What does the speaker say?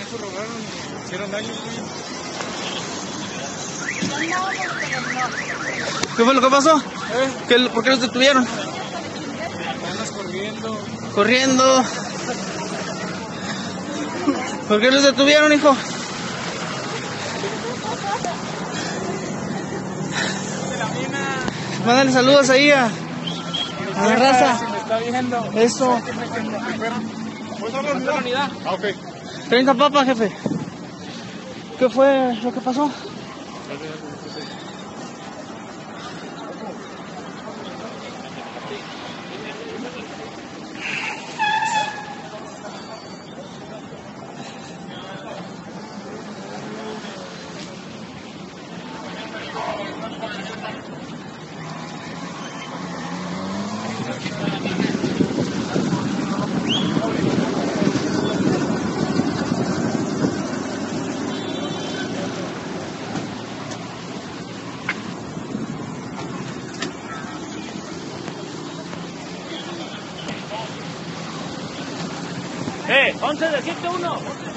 eso robaron y hicieron daño, güey. ¿Qué fue lo que pasó? ¿Eh? ¿Qué, ¿Por qué los detuvieron? Andas corriendo. Corriendo. ¿Por qué los detuvieron, hijo? Mándale saludos ahí a, a la Si raza. me está viendo. Eso. Pues a la unidad. Ah, ok. 30 papas, jefe. ¿Qué fue lo que pasó? Eh, 11 de 7 1.